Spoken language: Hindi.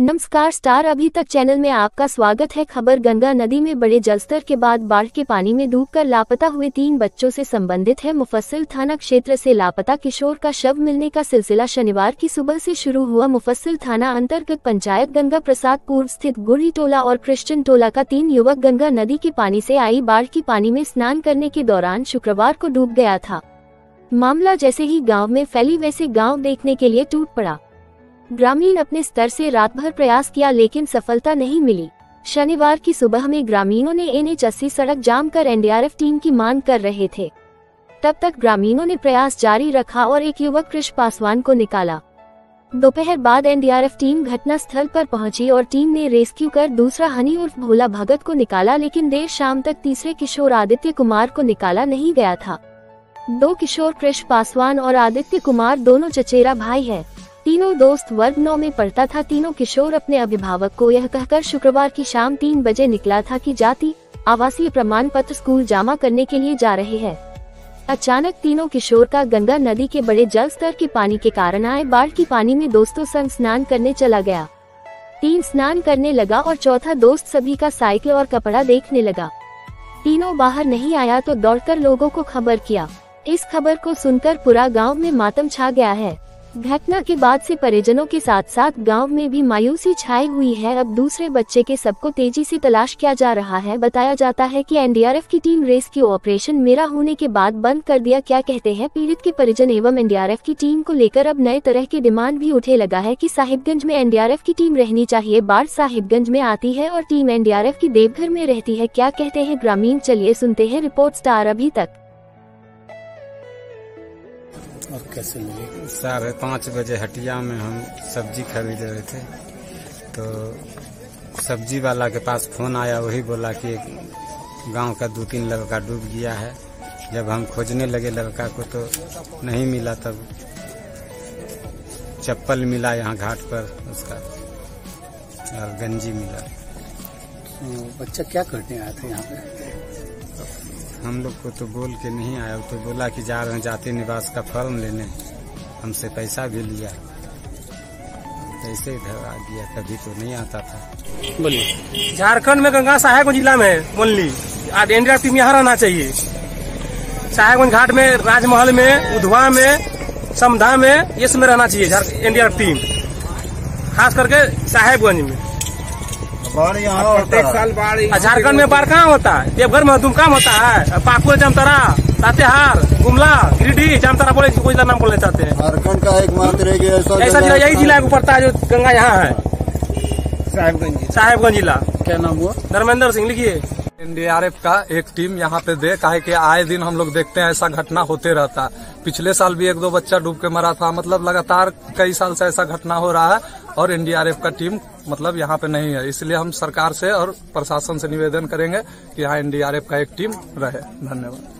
नमस्कार स्टार, अभी तक चैनल में आपका स्वागत है। खबर, गंगा नदी में बड़े जलस्तर के बाद बाढ़ के पानी में डूबकर लापता हुए तीन बच्चों से संबंधित है। मुफस्सिल थाना क्षेत्र से लापता किशोर का शव मिलने का सिलसिला शनिवार की सुबह से शुरू हुआ। मुफस्सिल थाना अंतर्गत पंचायत गंगा प्रसाद पूर्व स्थित गुड़ी टोला और क्रिश्चियन टोला का तीन युवक गंगा नदी के पानी से आई। बाढ़ की पानी में स्नान करने के दौरान शुक्रवार को डूब गया था। मामला जैसे ही गाँव में फैली, वैसे गाँव देखने के लिए टूट पड़ा। ग्रामीण अपने स्तर से रात भर प्रयास किया लेकिन सफलता नहीं मिली। शनिवार की सुबह में ग्रामीणों ने एन एच सड़क जाम कर एनडीआरएफ टीम की मांग कर रहे थे। तब तक ग्रामीणों ने प्रयास जारी रखा और एक युवक कृष पासवान को निकाला। दोपहर बाद एनडीआरएफ टीम घटना स्थल पर पहुँची और टीम ने रेस्क्यू कर दूसरा हनी उर्फ़ भोला भगत को निकाला लेकिन देर शाम तक तीसरे किशोर आदित्य कुमार को निकाला नहीं गया था। दो किशोर कृष पासवान और आदित्य कुमार दोनों चचेरा भाई है। तीनों दोस्त वर्ग नौ में पढ़ता था। तीनों किशोर अपने अभिभावक को यह कहकर शुक्रवार की शाम तीन बजे निकला था कि जाति, आवासीय प्रमाण पत्र स्कूल जमा करने के लिए जा रहे हैं। अचानक तीनों किशोर का गंगा नदी के बड़े जल स्तर के पानी के कारण आए बाढ़ की पानी में दोस्तों संग स्नान करने चला गया। तीन स्नान करने लगा और चौथा दोस्त सभी का साइकिल और कपड़ा देखने लगा। तीनों बाहर नहीं आया तो दौड़कर लोगों को खबर किया। इस खबर को सुनकर पूरा गाँव में मातम छा गया है। घटना के बाद से परिजनों के साथ साथ गाँव में भी मायूसी छाई हुई है। अब दूसरे बच्चे के सबको तेज़ी से तलाश किया जा रहा है। बताया जाता है कि एनडीआरएफ की टीम रेस्क्यू ऑपरेशन मेरा होने के बाद बंद कर दिया। क्या कहते हैं? पीड़ित के परिजन एवं एनडीआरएफ की टीम को लेकर अब नए तरह के डिमांड भी उठे लगा है की साहिबगंज में एनडीआरएफ की टीम रहनी चाहिए। बाढ़ साहिबगंज में आती है और टीम एनडीआरएफ की देवघर में रहती है। क्या कहते हैं? ग्रामीण, चलिए सुनते हैं रिपोर्ट स्टार अभी तक। और कैसे मिले? साढ़े पाँच बजे हटिया में हम सब्ज़ी खरीद रहे थे। तो सब्ज़ी वाला के पास फ़ोन आया वही बोला कि गाँव का दो तीन लड़का डूब गया है। जब हम खोजने लगे लड़का को तो नहीं मिला तब चप्पल मिला यहाँ घाट पर उसका और गंजी मिला। तो बच्चा क्या करने आया था यहाँ पे? हम लोग को तो बोल के नहीं आया वो तो बोला कि जा रहे हैं जाति निवास का फॉर्म लेने। हमसे पैसा भी लिया। पैसे इधर आ गया कभी तो नहीं आता था। बोलिए। झारखंड में गंगा साहेबगंज जिला में मोनली आज एनडीआरएफ टीम यहाँ रहना चाहिए। साहेबगंज घाट में राजमहल में उधवा में समधा में ये सब में रहना चाहिए एनडीआरएफ टीम। खास करके साहेबगंज में। प्रत्येक साल बाढ़ झारखंड में बाढ़ कहाँ होता है? देवघर में दुमका में होता है? पाकुड़ जामतारा लातेहार गुमला गिरिडीह जामतारा बोले कोई नाम बोलना चाहते हैं। झारखंड का एक ऐसा ऐसा जिला यही जिला पड़ता है जो गंगा यहाँ है। साहेबगंज साहेबगंज जिला। क्या नाम हुआ? धर्मेंद्र सिंह लिखिए। एनडीआरएफ का एक टीम यहाँ पे दे काहे कि आए दिन हम लोग देखते हैं ऐसा घटना होते रहता पिछले साल भी एक दो बच्चा डूब के मरा था मतलब लगातार कई साल से ऐसा घटना हो रहा है। और एनडीआरएफ का टीम मतलब यहाँ पे नहीं है। इसलिए हम सरकार से और प्रशासन से निवेदन करेंगे कि यहाँ एनडीआरएफ का एक टीम रहे। धन्यवाद।